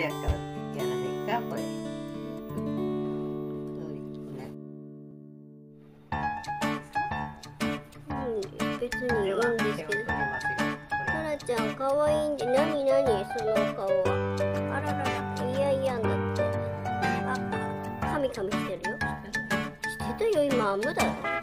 やからやらへん。かこれ。うん、別にいいん。ですけど。タラちゃん。可愛いん。で、なになにその顔は。あららら、いやいやん。だって。あ、カミカミしてるよ。してたよ、今、無だよ。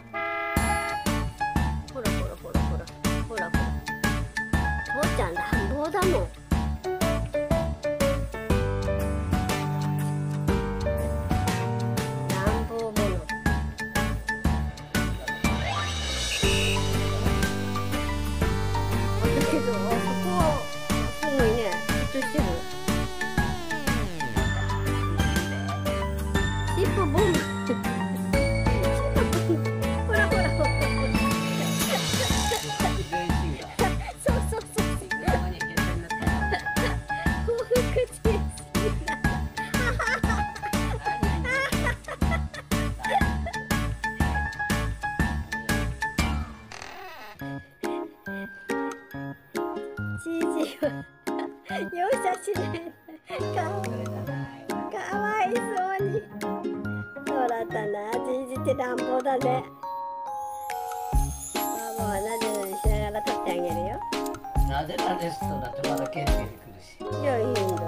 じいじは容赦しないかかわいそうにそうだったなじいじって乱暴だねママはなでなでしながら取ってあげるよなでなでしとだってまだケンケン来るし。いやいいん。だ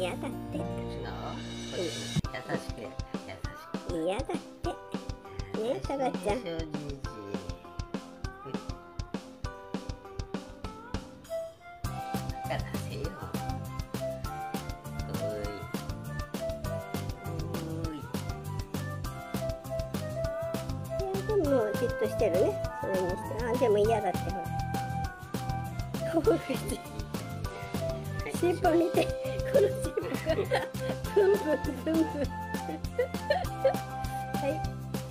嫌だって。優しく優しく。嫌だって。ねタラちゃん正直からせよおいおいいやでもじっとして。るねそれにして。あでも嫌だって。ほらほら尻尾見て。この尻尾がブンブンブンブンはい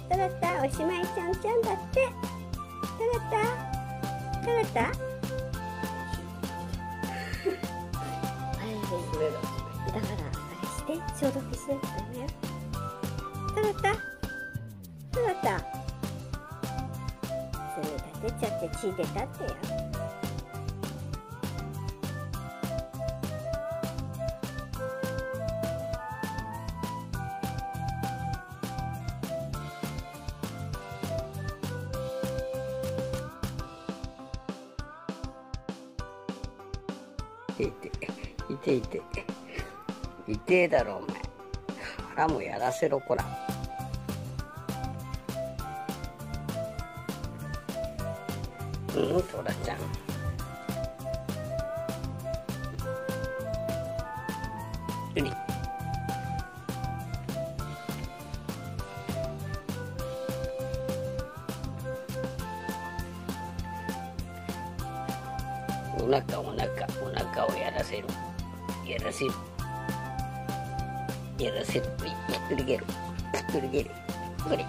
タラタおしまいちゃんちゃんだってタラタタラタはいだからあれして消毒しなくてねタラタタラタ爪立てちゃって血出たってよいていて。いていて。えだろお前。腹もやらせろこら。うんトラちゃん。うりお腹お腹お腹をやらせる。やらせる。やらせる。ぷりげる。ぷりげる。これ